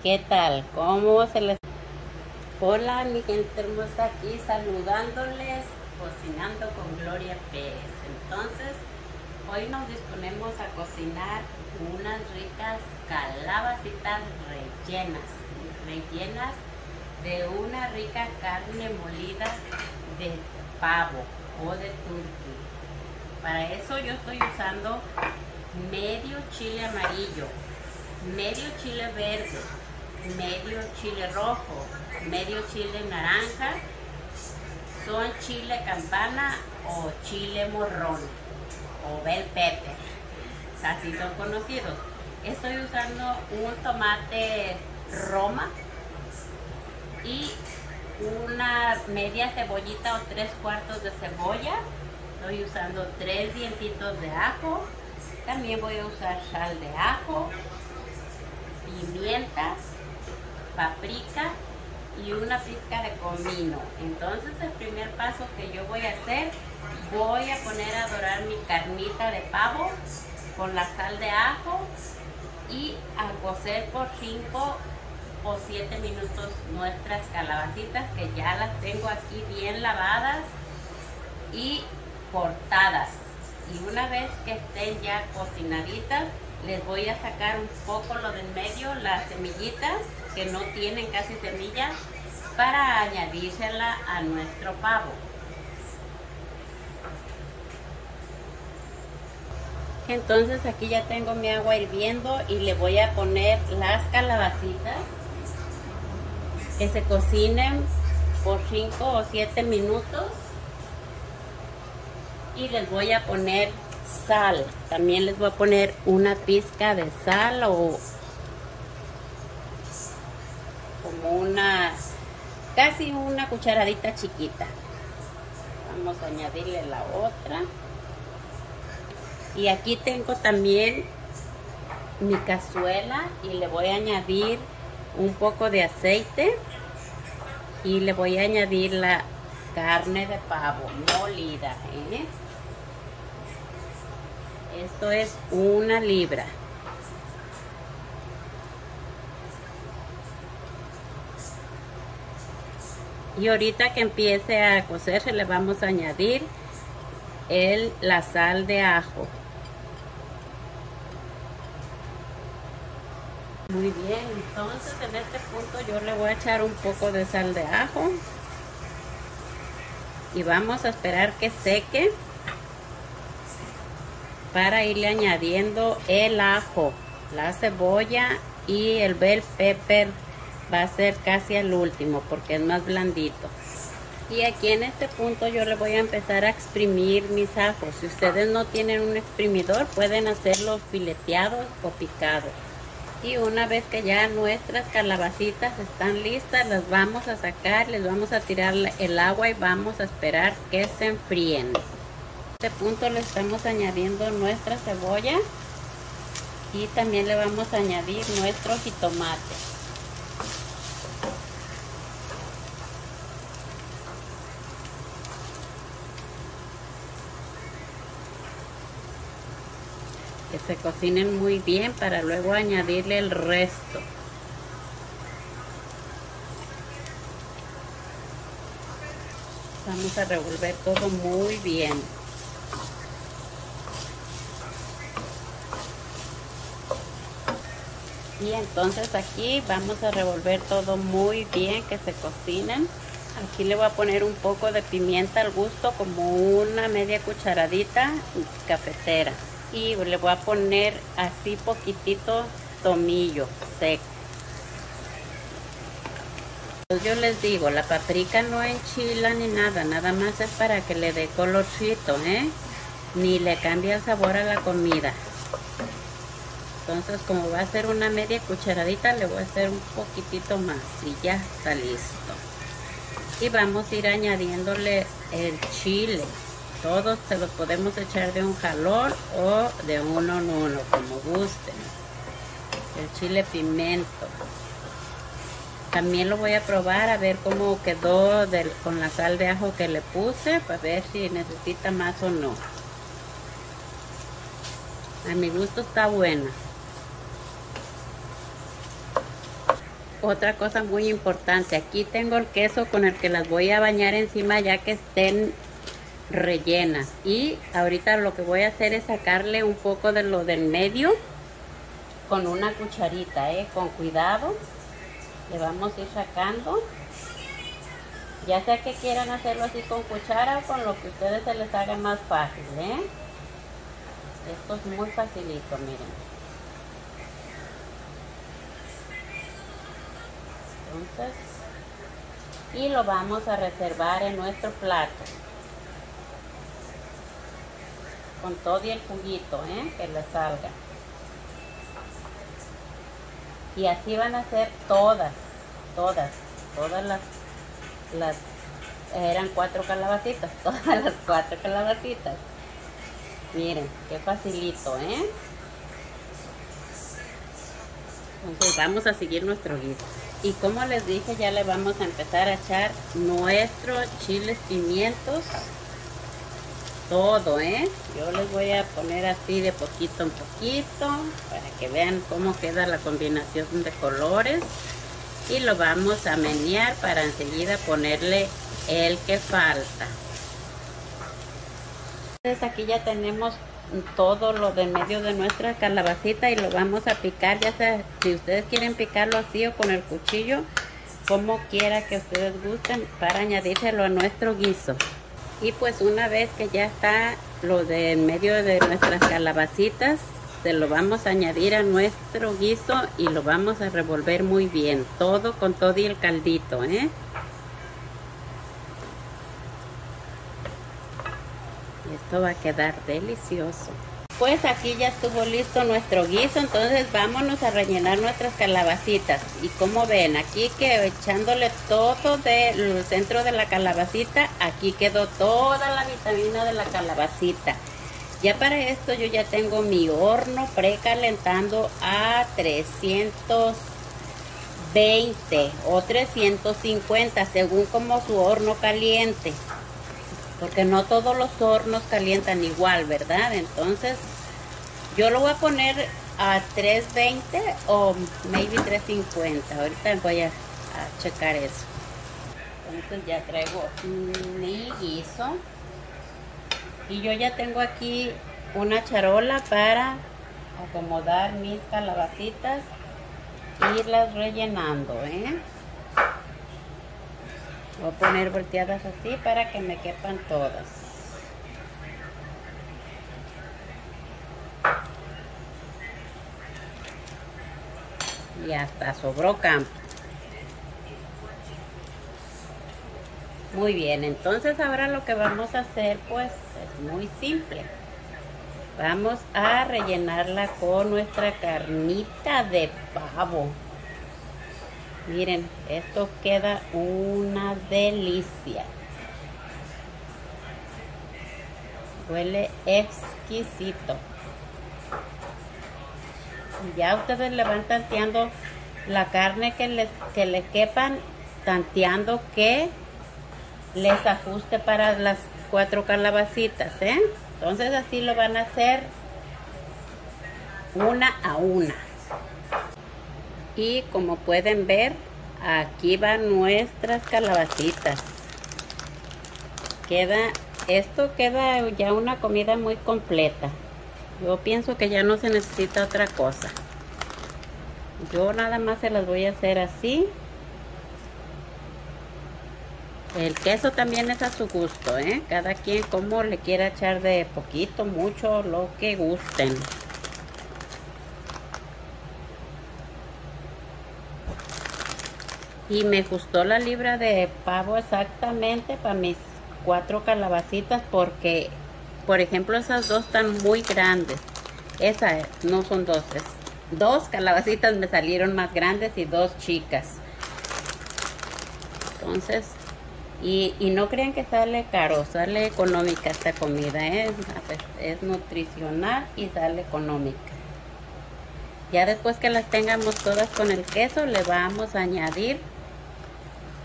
¿Qué tal? ¿Cómo se les... Hola mi gente hermosa aquí saludándoles, cocinando con Gloria Pérez. Entonces, hoy nos disponemos a cocinar unas ricas calabacitas rellenas, rellenas de una rica carne molida de pavo o de turkey. Para eso yo estoy usando medio chile amarillo, medio chile verde, medio chile rojo, medio chile naranja, son chile campana o chile morrón o bell pepper, así son conocidos. Estoy usando un tomate roma y una media cebollita o tres cuartos de cebolla. Estoy usando tres dientitos de ajo. También voy a usar sal de ajo, pimienta, paprika y una pizca de comino. Entonces el primer paso que yo voy a hacer, voy a poner a dorar mi carnita de pavo con la sal de ajo y a cocer por 5 o 7 minutos nuestras calabacitas que ya las tengo aquí bien lavadas y cortadas. Y una vez que estén ya cocinaditas, les voy a sacar un poco lo del medio, las semillitas que no tienen casi semillas, para añadírsela a nuestro pavo. Entonces aquí ya tengo mi agua hirviendo y le voy a poner las calabacitas que se cocinen por 5 o 7 minutos y les voy a poner sal. También les voy a poner una pizca de sal o como una casi una cucharadita chiquita. Vamos a añadirle la otra. Y aquí tengo también mi cazuela y le voy a añadir un poco de aceite y le voy a añadir la carne de pavo molida ¿eh? Esto es una libra. Y ahorita que empiece a cocerse le vamos a añadir el, la sal de ajo. Muy bien, entonces en este punto yo le voy a echar un poco de sal de ajo. Y vamos a esperar que seque para irle añadiendo el ajo, la cebolla y el bell pepper va a ser casi el último porque es más blandito. Y aquí en este punto yo le voy a empezar a exprimir mis ajos. Si ustedes no tienen un exprimidor pueden hacerlos fileteados o picados y una vez que ya nuestras calabacitas están listas las vamos a sacar les vamos a tirar el agua y vamos a esperar que se enfríen en este punto le estamos añadiendo nuestra cebolla y también le vamos a añadir nuestro jitomate que se cocinen muy bien para luego añadirle el resto. Vamos a revolver todo muy bien. Y entonces aquí vamos a revolver todo muy bien, que se cocinen. Aquí le voy a poner un poco de pimienta al gusto, como una media cucharadita cafetera y le voy a poner así poquitito tomillo seco pues yo les digo la paprika no enchila ni nada nada más es para que le dé colorcito ¿eh? ni le cambia el sabor a la comida entonces como va a ser una media cucharadita le voy a hacer un poquitito más y ya está listo y vamos a ir añadiéndole el chile todos se los podemos echar de un jalón o de uno en uno, como gusten. El chile pimento. También lo voy a probar a ver cómo quedó con la sal de ajo que le puse, para ver si necesita más o no. A mi gusto está buena. Otra cosa muy importante. Aquí tengo el queso con el que las voy a bañar encima ya que estén rellenas. Y ahorita lo que voy a hacer es sacarle un poco de lo del medio con una cucharita, ¿eh? Con cuidado. Le vamos a ir sacando. Ya sea que quieran hacerlo así con cuchara o con lo que ustedes se les haga más fácil, ¿eh? Esto es muy facilito, miren. Entonces, y lo vamos a reservar en nuestro plato. Con todo y el juguito, ¿eh? Que le salga. Y así van a ser todas, todas, todas las, eran cuatro calabacitas, todas las cuatro calabacitas. Miren, qué facilito, ¿eh? Entonces vamos a seguir nuestro guiso. Y como les dije, ya le vamos a empezar a echar nuestros chiles pimientos. Todo, ¿eh? Yo les voy a poner así de poquito en poquito para que vean cómo queda la combinación de colores. Y lo vamos a menear para enseguida ponerle el que falta. Entonces aquí ya tenemos todo lo de medio de nuestra calabacita y lo vamos a picar, ya sea si ustedes quieren picarlo así o con el cuchillo, como quiera que ustedes gusten para añadírselo a nuestro guiso. Y pues una vez que ya está lo de medio de nuestras calabacitas, se lo vamos a añadir a nuestro guiso y lo vamos a revolver muy bien, todo con todo y el caldito, ¿eh? Esto va a quedar delicioso. Pues aquí ya estuvo listo nuestro guiso, entonces vámonos a rellenar nuestras calabacitas. Y como ven, aquí que echándole todo del centro de la calabacita, aquí quedó toda la vitamina de la calabacita. Ya para esto yo ya tengo mi horno precalentando a 320 o 350 según como su horno caliente porque no todos los hornos calientan igual, ¿verdad? Entonces, yo lo voy a poner a 320 o maybe 350. Ahorita voy a, checar eso. Entonces ya traigo mi guiso. Y yo ya tengo aquí una charola para acomodar mis calabacitas y irlas rellenando, ¿eh? Voy a poner volteadas así para que me quepan todas. Y hasta sobró campo. Muy bien, entonces ahora lo que vamos a hacer pues es muy simple. Vamos a rellenarla con nuestra carnita de pavo. Miren, esto queda una delicia. Huele exquisito. Ya ustedes le van tanteando la carne que les, que le quepan, tanteando que les ajuste para las cuatro calabacitas, ¿eh? Entonces así lo van a hacer una a una y como pueden ver aquí van nuestras calabacitas queda esto queda ya una comida muy completa yo pienso que ya no se necesita otra cosa yo nada más se las voy a hacer así el queso también es a su gusto, ¿eh? Cada quien como le quiera echar de poquito, mucho, lo que gusten. Y me gustó la libra de pavo exactamente para mis cuatro calabacitas porque por ejemplo esas dos están muy grandes. Esas no son dos dos calabacitas me salieron más grandes y dos chicas. Entonces y, no crean que sale caro sale económica esta comida ¿eh? es nutricional y sale económica. Ya después que las tengamos todas con el queso le vamos a añadir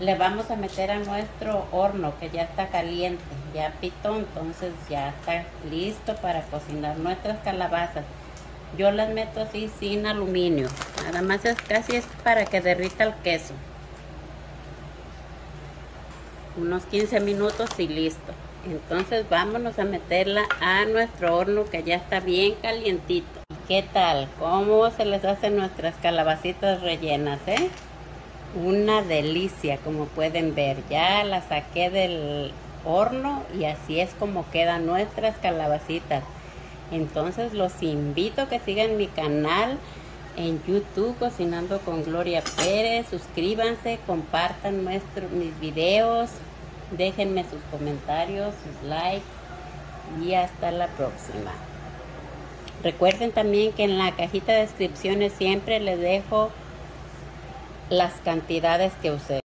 le vamos a meter a nuestro horno que ya está caliente, ya pitó, entonces ya está listo para cocinar nuestras calabazas. Yo las meto así sin aluminio. Nada más es casi es para que derrita el queso. Unos 15 minutos y listo. Entonces vámonos a meterla a nuestro horno que ya está bien calientito. ¿Qué tal? ¿Cómo se les hacen nuestras calabacitas rellenas, eh? Una delicia, como pueden ver. Ya la saqué del horno y así es como quedan nuestras calabacitas. Entonces los invito a que sigan mi canal en YouTube Cocinando con Gloria Pérez. Suscríbanse, compartan mis videos, déjenme sus comentarios, sus likes y hasta la próxima. Recuerden también que en la cajita de descripciones siempre les dejo las cantidades que usé.